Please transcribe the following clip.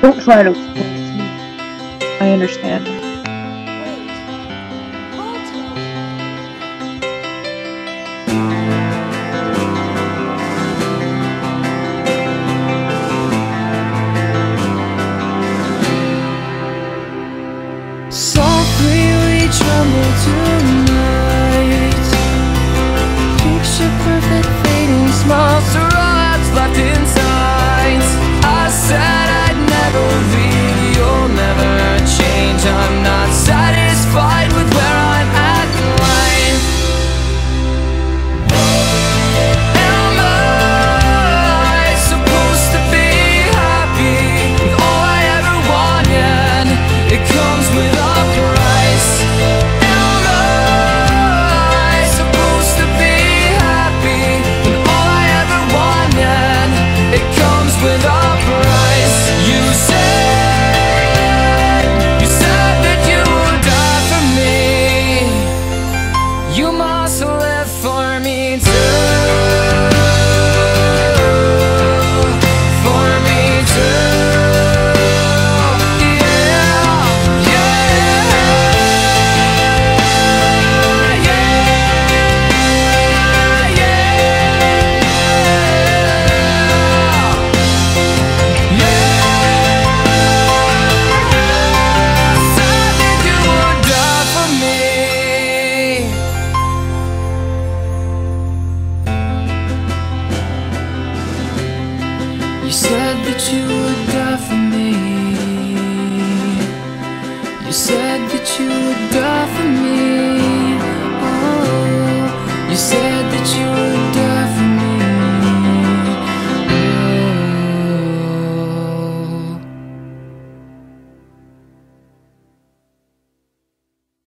Don't try to force me. I understand. Softly we tremble to You said that you would die for me. You said that you would die for me. Oh, you said that you